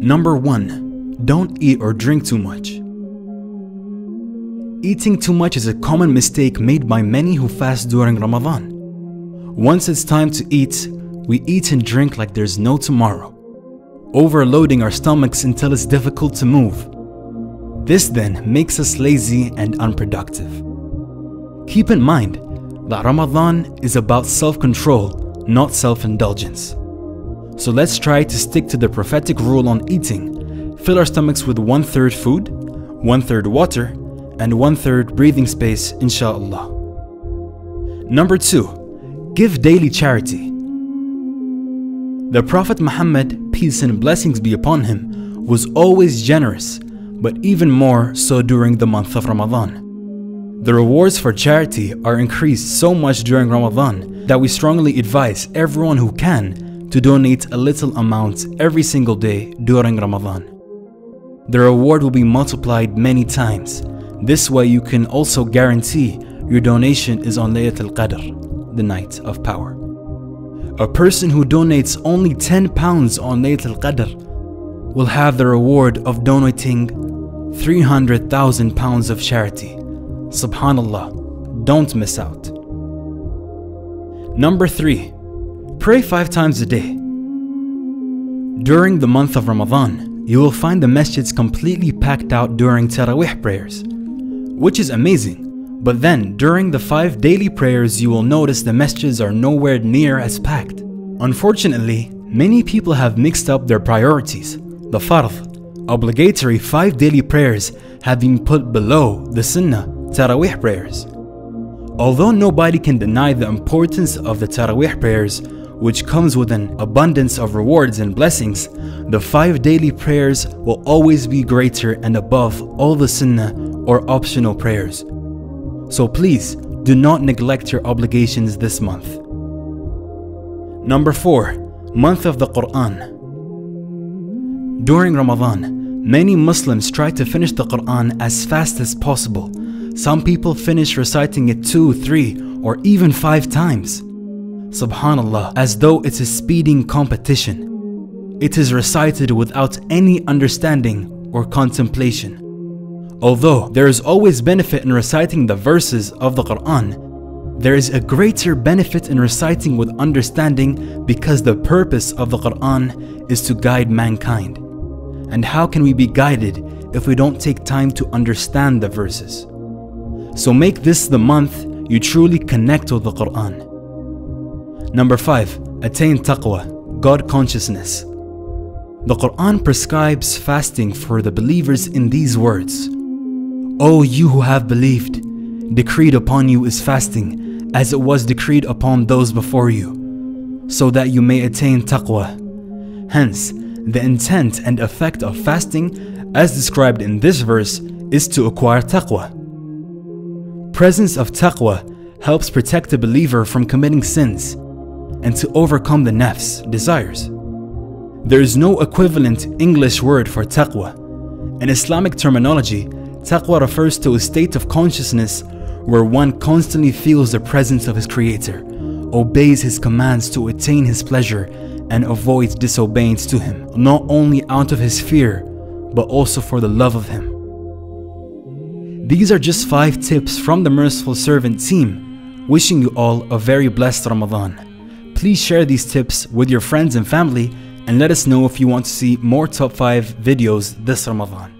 Number 1. Don't eat or drink too much. Eating too much is a common mistake made by many who fast during Ramadan. Once it's time to eat, we eat and drink like there's no tomorrow, overloading our stomachs until it's difficult to move. This then makes us lazy and unproductive. Keep in mind that Ramadan is about self control, not self indulgence. So let's try to stick to the prophetic rule on eating. Fill our stomachs with one third food, one third water, and one third breathing space, inshallah. Number two, give daily charity. The Prophet Muhammad, peace and blessings be upon him, was always generous, but even more so during the month of Ramadan. The rewards for charity are increased so much during Ramadan that we strongly advise everyone who can to donate a little amount every single day during Ramadan. The reward will be multiplied many times. This way you can also guarantee your donation is on Laylatul Qadr, the night of power. A person who donates only 10 pounds on Laylatul Qadr will have the reward of donating 300,000 pounds of charity. Subhanallah, don't miss out. Number 3. Pray five times a day. During the month of Ramadan, you will find the masjids completely packed out during Taraweeh prayers, which is amazing. But then, during the five daily prayers, you will notice the masjids are nowhere near as packed. Unfortunately, many people have mixed up their priorities. The fard, obligatory five daily prayers, have been put below the sunnah, Taraweeh prayers. Although nobody can deny the importance of the Taraweeh prayers, which comes with an abundance of rewards and blessings, the five daily prayers will always be greater and above all the sunnah or optional prayers. So please do not neglect your obligations this month. Number 4. Month of the Quran. During Ramadan, many Muslims try to finish the Quran as fast as possible. Some people finish reciting it two, three, or even five times. Subhanallah, as though it's a speeding competition. It is recited without any understanding or contemplation. Although there is always benefit in reciting the verses of the Quran, there is a greater benefit in reciting with understanding because the purpose of the Quran is to guide mankind. And how can we be guided if we don't take time to understand the verses? So make this the month you truly connect with the Quran. Number 5. Attain taqwa, God consciousness. The Quran prescribes fasting for the believers in these words O you who have believed, decreed upon you is fasting, as it was decreed upon those before you, so that you may attain taqwa. Hence, the intent and effect of fasting, as described in this verse, is to acquire taqwa. Presence of taqwa helps protect the believer from committing sins and to overcome the nafs, desires. There is no equivalent English word for taqwa. In Islamic terminology, taqwa refers to a state of consciousness where one constantly feels the presence of his creator, obeys his commands to attain his pleasure, and avoids disobedience to him, not only out of his fear, but also for the love of him. These are just 5 tips from the Merciful Servant team, wishing you all a very blessed Ramadan. Please share these tips with your friends and family and let us know if you want to see more top 5 videos this Ramadan.